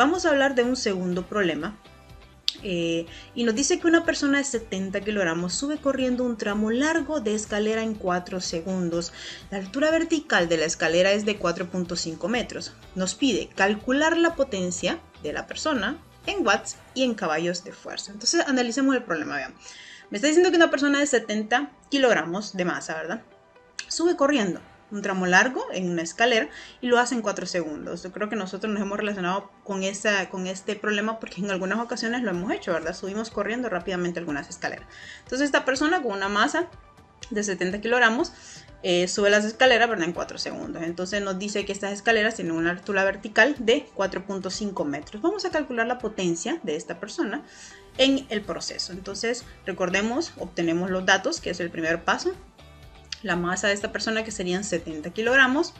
vamos a hablar de un segundo problema eh, y nos dice que una persona de 70 kilogramos sube corriendo un tramo largo de escalera en 4 segundos. La altura vertical de la escalera es de 4.5 metros. Nos pide calcular la potencia de la persona en watts y en caballos de fuerza. Entonces analicemos el problema. Vean. Me está diciendo que una persona de 70 kilogramos de masa, ¿verdad? Sube corriendo un tramo largo en una escalera y lo hace en 4 segundos. Yo creo que nosotros nos hemos relacionado con, esa, con este problema porque en algunas ocasiones lo hemos hecho, ¿verdad? Subimos corriendo rápidamente algunas escaleras. Entonces esta persona con una masa de 70 kilogramos eh, sube las escaleras ¿verdad? en 4 segundos. Entonces nos dice que estas escaleras tienen una altura vertical de 4.5 metros. Vamos a calcular la potencia de esta persona en el proceso. Entonces recordemos, obtenemos los datos, que es el primer paso la masa de esta persona que serían 70 kilogramos.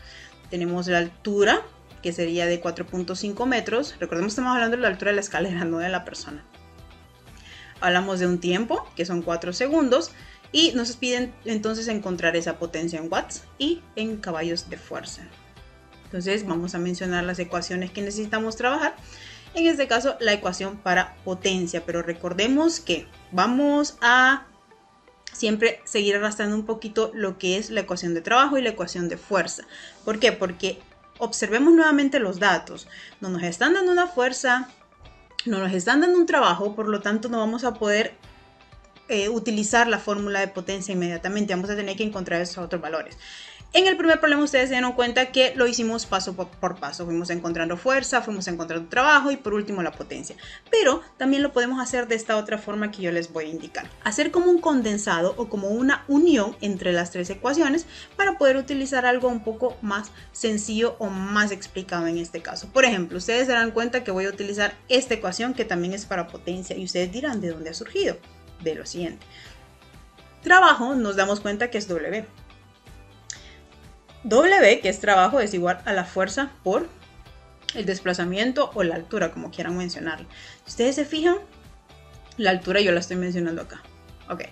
Tenemos la altura que sería de 4.5 metros. Recordemos estamos hablando de la altura de la escalera, no de la persona. Hablamos de un tiempo, que son 4 segundos. Y nos piden entonces encontrar esa potencia en watts y en caballos de fuerza. Entonces vamos a mencionar las ecuaciones que necesitamos trabajar. En este caso la ecuación para potencia, pero recordemos que vamos a siempre seguir arrastrando un poquito lo que es la ecuación de trabajo y la ecuación de fuerza. ¿Por qué? Porque observemos nuevamente los datos. No nos están dando una fuerza, no nos están dando un trabajo, por lo tanto no vamos a poder eh, utilizar la fórmula de potencia inmediatamente. Vamos a tener que encontrar esos otros valores. En el primer problema ustedes se dieron cuenta que lo hicimos paso por paso. Fuimos encontrando fuerza, fuimos encontrando trabajo y por último la potencia. Pero también lo podemos hacer de esta otra forma que yo les voy a indicar. Hacer como un condensado o como una unión entre las tres ecuaciones para poder utilizar algo un poco más sencillo o más explicado en este caso. Por ejemplo, ustedes se darán cuenta que voy a utilizar esta ecuación que también es para potencia y ustedes dirán de dónde ha surgido. De lo siguiente. Trabajo nos damos cuenta que es W. W, que es trabajo, es igual a la fuerza por el desplazamiento o la altura, como quieran mencionarlo. ustedes se fijan, la altura yo la estoy mencionando acá. Ok.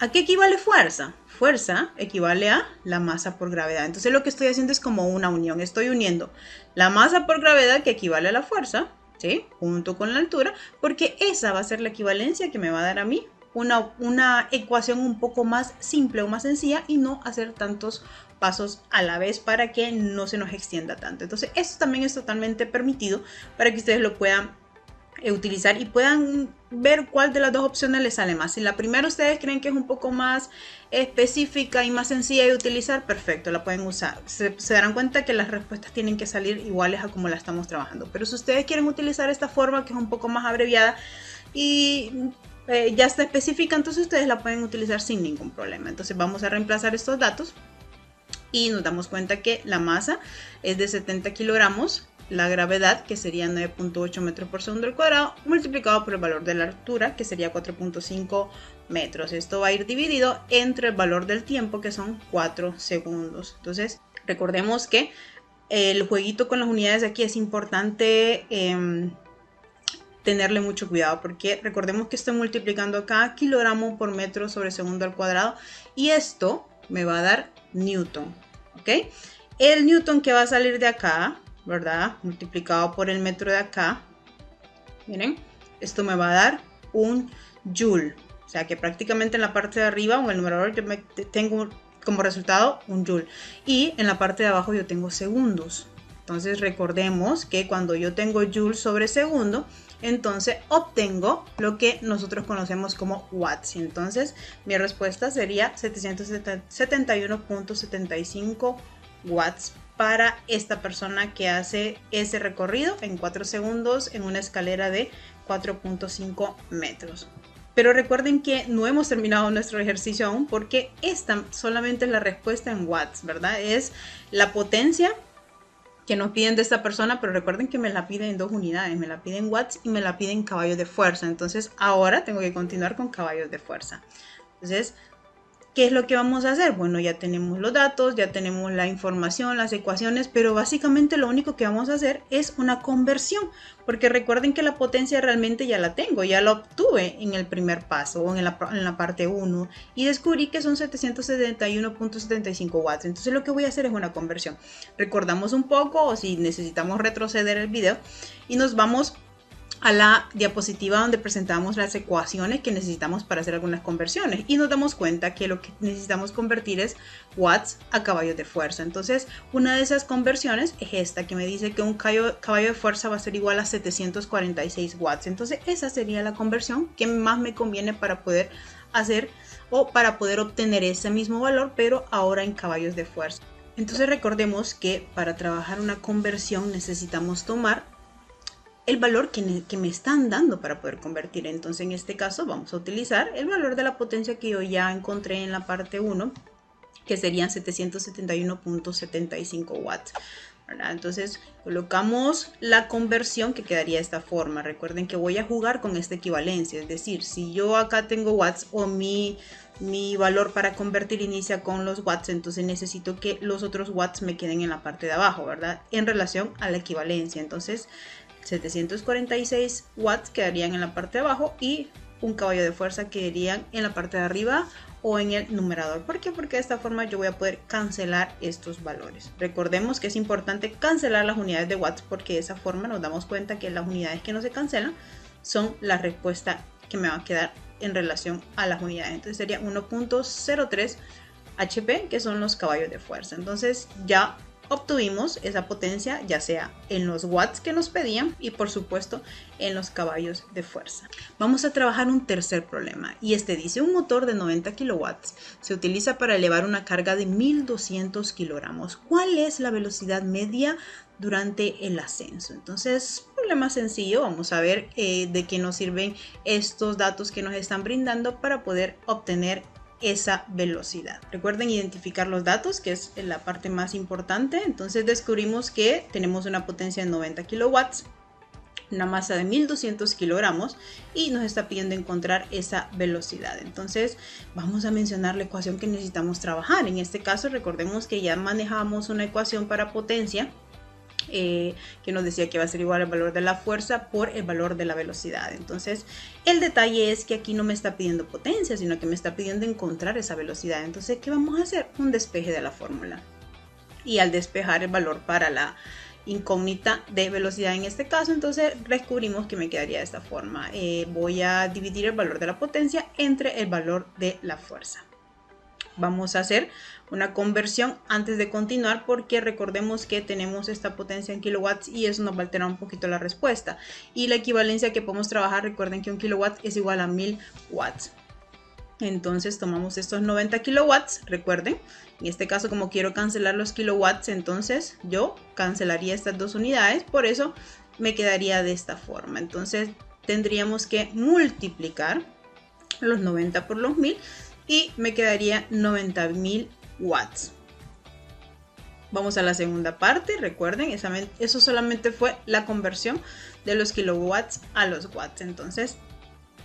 ¿A qué equivale fuerza? Fuerza equivale a la masa por gravedad. Entonces lo que estoy haciendo es como una unión. Estoy uniendo la masa por gravedad que equivale a la fuerza, ¿sí? Junto con la altura, porque esa va a ser la equivalencia que me va a dar a mí una, una ecuación un poco más simple o más sencilla y no hacer tantos pasos a la vez para que no se nos extienda tanto. Entonces, esto también es totalmente permitido para que ustedes lo puedan eh, utilizar y puedan ver cuál de las dos opciones les sale más. Si la primera ustedes creen que es un poco más específica y más sencilla de utilizar, perfecto, la pueden usar. Se, se, darán cuenta que las respuestas tienen que salir iguales a como la estamos trabajando. Pero si ustedes quieren utilizar esta forma que es un poco más abreviada y eh, ya está específica, entonces ustedes la pueden utilizar sin ningún problema. Entonces vamos a reemplazar estos datos y nos damos cuenta que la masa es de 70 kilogramos, la gravedad que sería 9.8 metros por segundo al cuadrado multiplicado por el valor de la altura que sería 4.5 metros. Esto va a ir dividido entre el valor del tiempo que son 4 segundos. Entonces recordemos que el jueguito con las unidades de aquí es importante em, tenerle mucho cuidado porque recordemos que estoy multiplicando acá kilogramo por metro sobre segundo al cuadrado y esto me va a dar newton. ¿Ok? El newton que va a salir de acá, ¿verdad? Multiplicado por el metro de acá. Miren, esto me va a dar un joule. O sea que prácticamente en la parte de arriba o en el numerador yo me tengo como resultado un joule. Y en la parte de abajo yo tengo segundos. Entonces recordemos que cuando yo tengo joule sobre segundo, entonces obtengo lo que nosotros conocemos como watts. Entonces mi respuesta sería 771.75 watts para esta persona que hace ese recorrido en 4 segundos en una escalera de 4.5 metros. Pero recuerden que no hemos terminado nuestro ejercicio aún porque esta solamente es la respuesta en watts, ¿verdad? Es la potencia que nos piden de esta persona, pero recuerden que me la piden en dos unidades, me la piden watts y me la piden caballos de fuerza. Entonces ahora tengo que continuar con caballos de fuerza. Entonces ¿Qué es lo que vamos a hacer? Bueno, ya tenemos los datos, ya tenemos la información, las ecuaciones, pero básicamente lo único que vamos a hacer es una conversión, porque recuerden que la potencia realmente ya la tengo, ya la obtuve en el primer paso o en la, parte 1 y descubrí que son 771.75 watts. Entonces lo que voy a hacer es una conversión. Recordamos un poco o si necesitamos retroceder el video y nos vamos a la diapositiva donde presentamos las ecuaciones que necesitamos para hacer algunas conversiones y nos damos cuenta que lo que necesitamos convertir es watts a caballos de fuerza. Entonces, una de esas conversiones es esta que me dice que un caballo, de fuerza va a ser igual a 746 watts. Entonces, esa sería la conversión que más me conviene para poder hacer o para poder obtener ese mismo valor, pero ahora en caballos de fuerza. Entonces recordemos que para trabajar una conversión necesitamos tomar el valor que, me están dando para poder convertir. Entonces en este caso vamos a utilizar el valor de la potencia que yo ya encontré en la parte 1, que serían 771.75 watts. Entonces colocamos la conversión que quedaría de esta forma. Recuerden que voy a jugar con esta equivalencia, es decir, si yo acá tengo watts o mi, mi valor para convertir inicia con los watts, entonces necesito que los otros watts me queden en la parte de abajo, ¿verdad? En relación a la equivalencia. Entonces 746 watts quedarían en la parte de abajo y un caballo de fuerza quedarían en la parte de arriba o en el numerador. ¿Por qué? Porque de esta forma yo voy a poder cancelar estos valores. Recordemos que es importante cancelar las unidades de watts porque de esa forma nos damos cuenta que las unidades que no se cancelan son la respuesta que me va a quedar en relación a las unidades. Entonces sería 1.03 HP que son los caballos de fuerza. Entonces ya obtuvimos esa potencia ya sea en los watts que nos pedían y por supuesto en los caballos de fuerza. Vamos a trabajar un tercer problema y este dice un motor de 90 kilowatts se utiliza para elevar una carga de 1200 kilogramos. ¿Cuál es la velocidad media durante el ascenso? Entonces, problema sencillo, vamos a ver eh, de qué nos sirven estos datos que nos están brindando para poder obtener esa velocidad. Recuerden identificar los datos, que es la parte más importante. Entonces descubrimos que tenemos una potencia de 90 kilowatts, una masa de 1200 kilogramos y nos está pidiendo encontrar esa velocidad. Entonces vamos a mencionar la ecuación que necesitamos trabajar. En este caso recordemos que ya manejamos una ecuación para potencia eh, que nos decía que va a ser igual el valor de la fuerza por el valor de la velocidad. Entonces, el detalle es que aquí no me está pidiendo potencia, sino que me está pidiendo encontrar esa velocidad. Entonces, ¿qué vamos a hacer? Un despeje de la fórmula. Y al despejar el valor para la incógnita de velocidad en este caso, entonces descubrimos que me quedaría de esta forma. Eh, voy a dividir el valor de la potencia entre el valor de la fuerza. Vamos a hacer una conversión antes de continuar porque recordemos que tenemos esta potencia en kilowatts y eso nos va a alterar un poquito la respuesta. Y la equivalencia que podemos trabajar, recuerden que un kilowatt es igual a 1000 watts. Entonces tomamos estos 90 kilowatts, recuerden, en este caso como quiero cancelar los kilowatts, entonces yo cancelaría estas dos unidades, por eso me quedaría de esta forma. Entonces tendríamos que multiplicar los 90 por los 1000 y me quedaría 90.000 watts. Vamos a la segunda parte, recuerden, eso solamente fue la conversión de los kilowatts a los watts. Entonces,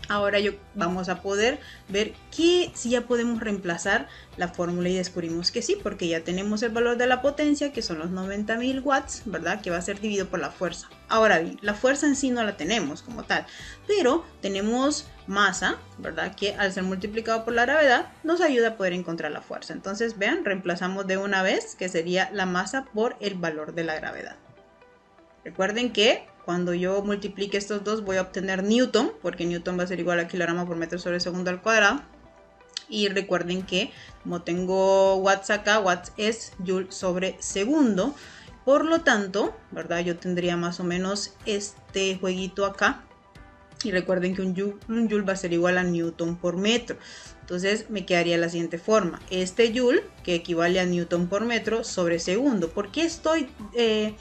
ahora yo vamos a poder ver que si ya podemos reemplazar la fórmula y descubrimos que sí, porque ya tenemos el valor de la potencia, que son los 90.000 watts, ¿verdad? Que va a ser dividido por la fuerza. Ahora bien, la fuerza en sí no la tenemos como tal, pero tenemos masa, ¿verdad? Que al ser multiplicado por la gravedad nos ayuda a poder encontrar la fuerza. Entonces, vean, reemplazamos de una vez, que sería la masa por el valor de la gravedad. Recuerden que cuando yo multiplique estos dos voy a obtener newton, porque newton va a ser igual a kilogramo por metro sobre segundo al cuadrado. Y recuerden que como tengo watts acá, watts es joule sobre segundo. Por lo tanto, ¿verdad? Yo tendría más o menos este jueguito acá y recuerden que un joule, va a ser igual a newton por metro. Entonces me quedaría la siguiente forma. Este joule, que equivale a newton por metro, sobre segundo. ¿Por qué estoy eh,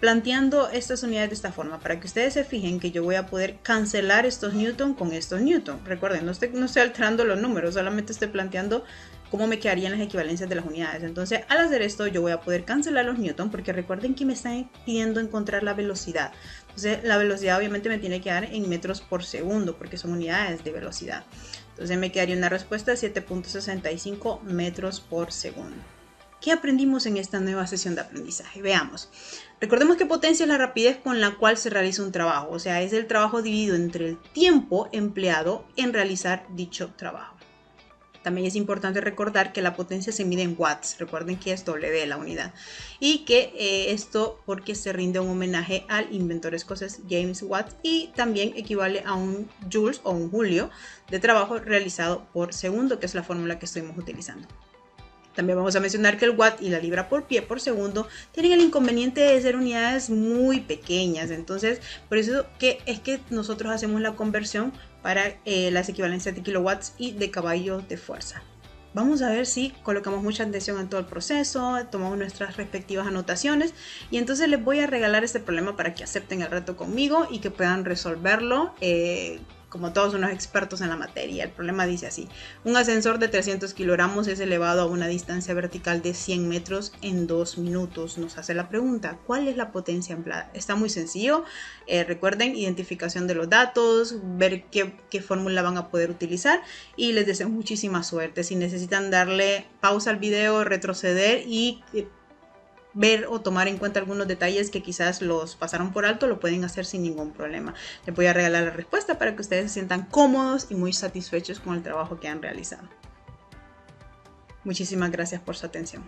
planteando estas unidades de esta forma? Para que ustedes se fijen que yo voy a poder cancelar estos newton con estos newton. Recuerden, no estoy, no estoy alterando los números, solamente estoy planteando cómo me quedarían las equivalencias de las unidades. Entonces, al hacer esto, yo voy a poder cancelar los newton porque recuerden que me están pidiendo encontrar la velocidad. Entonces, la velocidad obviamente me tiene que dar en metros por segundo porque son unidades de velocidad. Entonces me quedaría una respuesta de 7.65 metros por segundo. ¿Qué aprendimos en esta nueva sesión de aprendizaje? Veamos. Recordemos que potencia es la rapidez con la cual se realiza un trabajo, o sea, es el trabajo dividido entre el tiempo empleado en realizar dicho trabajo. También es importante recordar que la potencia se mide en watts, recuerden que es W la unidad, y que eh, esto porque se rinde un homenaje al inventor escocés James Watt y también equivale a un joules o un julio de trabajo realizado por segundo, que es la fórmula que estuvimos utilizando. También vamos a mencionar que el watt y la libra por pie por segundo tienen el inconveniente de ser unidades muy pequeñas. Entonces, por eso es que nosotros hacemos la conversión para eh, las equivalencias de kilowatts y de caballos de fuerza. Vamos a ver si colocamos mucha atención en todo el proceso, tomamos nuestras respectivas anotaciones y entonces les voy a regalar este problema para que acepten el reto conmigo y que puedan resolverlo eh, como todos unos expertos en la materia. El problema dice así, un ascensor de 300 kilogramos es elevado a una distancia vertical de 100 metros en 2 minutos. Nos hace la pregunta, ¿cuál es la potencia empleada? Está muy sencillo. Eh, recuerden, identificación de los datos, ver qué, qué fórmula van a poder utilizar y les deseo muchísima suerte. Si necesitan darle pausa al video, retroceder y ver o tomar en cuenta algunos detalles que quizás los pasaron por alto, lo pueden hacer sin ningún problema. Les voy a regalar la respuesta para que ustedes se sientan cómodos y muy satisfechos con el trabajo que han realizado. Muchísimas gracias por su atención.